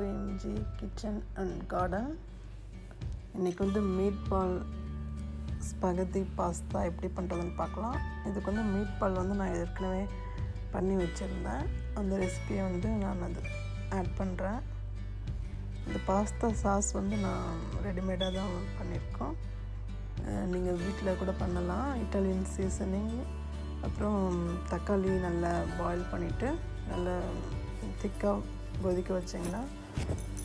Raji kitchen and garden இன்றைக்கி வந்து meet பால் ஸ்பகத்தி pasta எப்படி பண்ணுறதுன்னு பார்க்கலாம். இதுக்கு வந்து மீட் பால் வந்து நான் ஏற்கனவே பண்ணி வச்சுருந்தேன். அந்த ரெசிபியை வந்து நான் அது ஆட் பண்ணுறேன் இந்த பாஸ்தா சாஸ் வந்து நான் ரெடிமேடாக தான் பண்ணியிருக்கோம். நீங்கள் வீட்டில் கூட பண்ணலாம். இட்டாலியன் சீசனிங் அப்புறம் தக்காளி நல்லா பாயில் பண்ணிவிட்டு நல்லா திக்காக கொதிக்க வச்சிங்கன்னா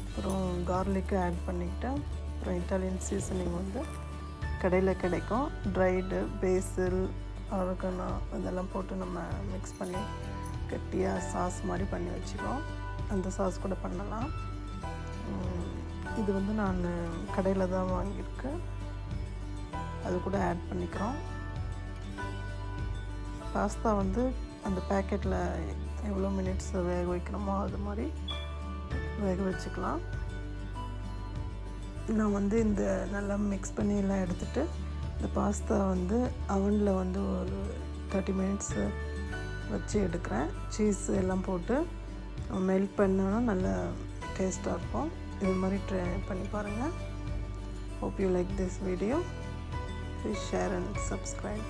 அப்புறம் கார்லிக்கு ஆட் பண்ணிக்கிட்டு அப்புறம் இட்டாலியன் சீசனிங் வந்து கடையில் கிடைக்கும். ட்ரைடு பேசில் ஆரோகனா இதெல்லாம் போட்டு நம்ம மிக்ஸ் பண்ணி கட்டியாக சாஸ் மாதிரி பண்ணி வச்சுக்கோம். அந்த சாஸ் கூட பண்ணலாம். இது வந்து நான் கடையில் தான் வாங்கியிருக்கேன். அது கூட ஆட் பண்ணிக்கிறோம். பாஸ்தா வந்து அந்த பேக்கெட்டில் எவ்வளோ மினிட்ஸ் வேக வைக்கணுமோ அது மாதிரி வேக வச்சுக்கலாம். நான் வந்து இந்த நல்லா மிக்ஸ் பண்ணி எல்லாம் எடுத்துகிட்டு இந்த பாஸ்தா வந்து அவனில் வந்து ஒரு தேர்ட்டி மினிட்ஸ் வச்சு எடுக்கிறேன். சீஸ் எல்லாம் போட்டு மெல்ட் பண்ணோன்னா நல்லா டேஸ்ட்டாக இருக்கும். இது மாதிரி ட்ரை பண்ணி பாருங்கள் hope you like this video please share and subscribe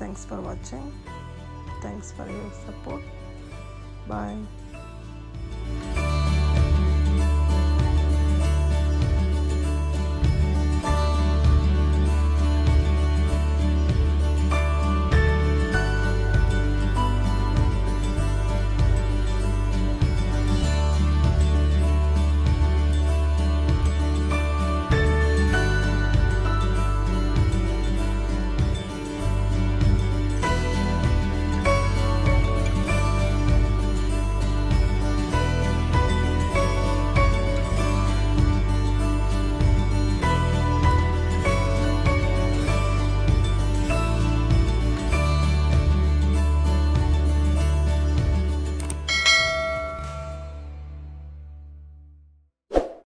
thanks for வாட்சிங் thanks for your support. Bye